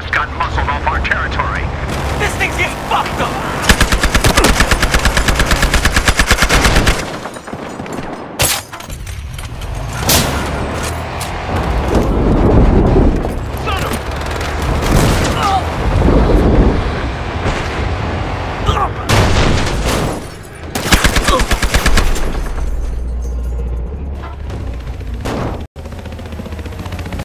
just got muscled off our territory.